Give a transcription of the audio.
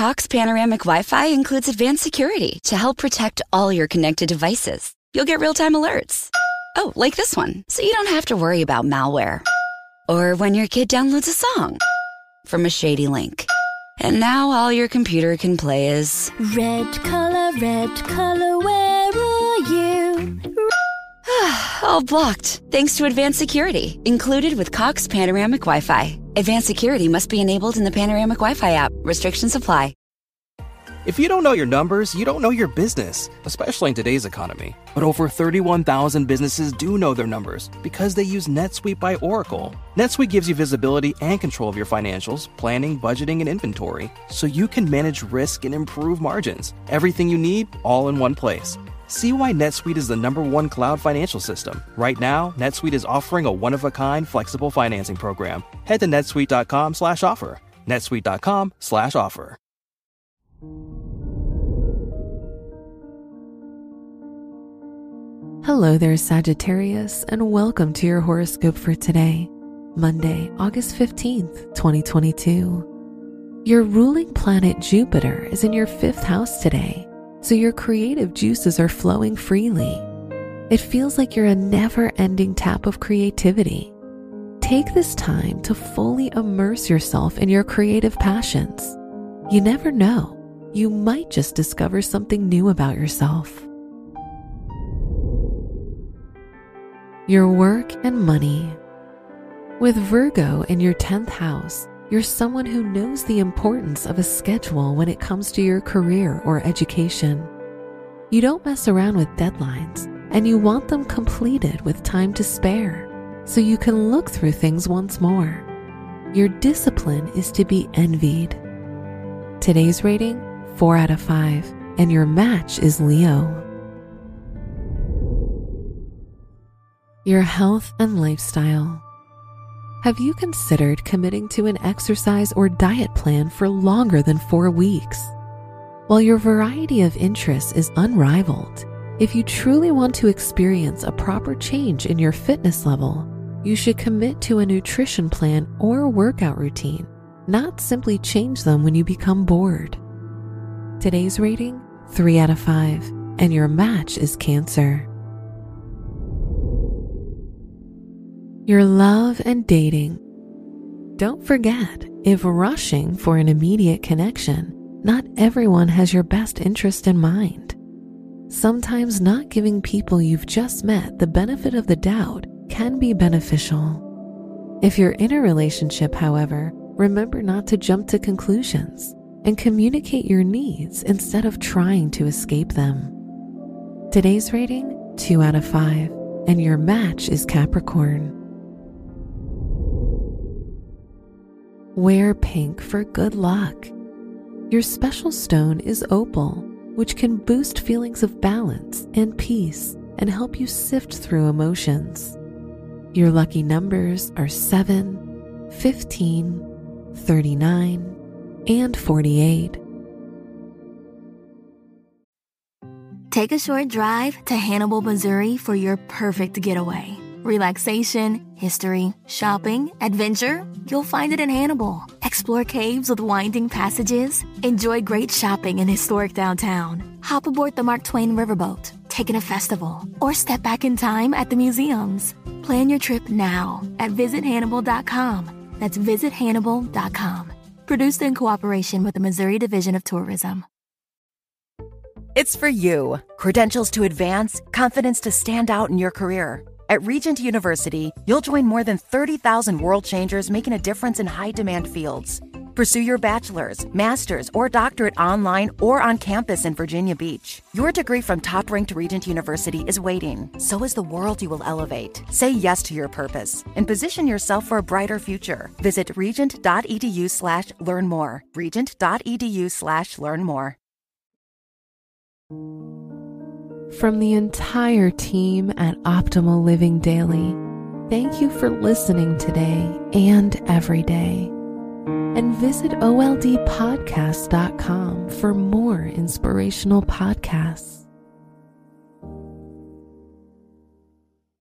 Cox Panoramic Wi Fi includes advanced security to help protect all your connected devices. You'll get real time alerts. Oh, like this one, so you don't have to worry about malware. Or when your kid downloads a song from a shady link. And now all your computer can play is Red color, red color, where are you? All blocked thanks to advanced security included with Cox Panoramic Wi Fi. Advanced security must be enabled in the Panoramic Wi Fi app. Restrictions apply. If you don't know your numbers, you don't know your business, especially in today's economy. But over 31,000 businesses do know their numbers because they use NetSuite by Oracle. NetSuite gives you visibility and control of your financials, planning, budgeting, and inventory, so you can manage risk and improve margins. Everything you need, all in one place. See why NetSuite is the number one cloud financial system. Right now, NetSuite is offering a one-of-a-kind flexible financing program. Head to netsuite.com slash offer. netsuite.com slash offer. Hello there, Sagittarius, and welcome to your horoscope for today, Monday, August 15th, 2022. Your ruling planet Jupiter is in your fifth house today, so your creative juices are flowing freely. It feels like you're a never ending tap of creativity. Take this time to fully immerse yourself in your creative passions. You never know, you might just discover something new about yourself. your work and money. With Virgo in your 10th house, you're someone who knows the importance of a schedule when it comes to your career or education. You don't mess around with deadlines, and you want them completed with time to spare so you can look through things once more. Your discipline is to be envied. Today's rating 4 out of 5, and your match is Leo. your health and lifestyle. Have you considered committing to an exercise or diet plan for longer than four weeks? While your variety of interests is unrivaled, if you truly want to experience a proper change in your fitness level, you should commit to a nutrition plan or workout routine, not simply change them when you become bored. Today's rating 3 out of 5, and your match is Cancer. Your love and dating. Don't forget, if rushing for an immediate connection, not everyone has your best interest in mind. Sometimes not giving people you've just met the benefit of the doubt can be beneficial. If you're in a relationship, however, remember not to jump to conclusions and communicate your needs instead of trying to escape them. Today's rating 2 out of 5, and your match is Capricorn. Wear pink for good luck. Your special stone is opal, which can boost feelings of balance and peace and help you sift through emotions. Your lucky numbers are 7, 15, 39, and 48. Take a short drive to Hannibal, Missouri for your perfect getaway. Relaxation, history, shopping, adventure, you'll find it in Hannibal. Explore caves with winding passages, enjoy great shopping in historic downtown, hop aboard the Mark Twain riverboat, take in a festival, or step back in time at the museums. Plan your trip now at visithannibal.com. That's visithannibal.com. Produced in cooperation with the Missouri Division of Tourism. It's for you. Credentials to advance, confidence to stand out in your career. At Regent University, you'll join more than 30,000 world changers making a difference in high demand fields. Pursue your bachelor's, master's, or doctorate online or on campus in Virginia Beach. Your degree from top ranked Regent University is waiting. So is the world you will elevate. Say yes to your purpose and position yourself for a brighter future. Visit regent.edu slash learn more. Regent.edu slash learn more. From the entire team at Optimal Living Daily, thank you for listening today and every day. And visit OLDpodcast.com for more inspirational podcasts.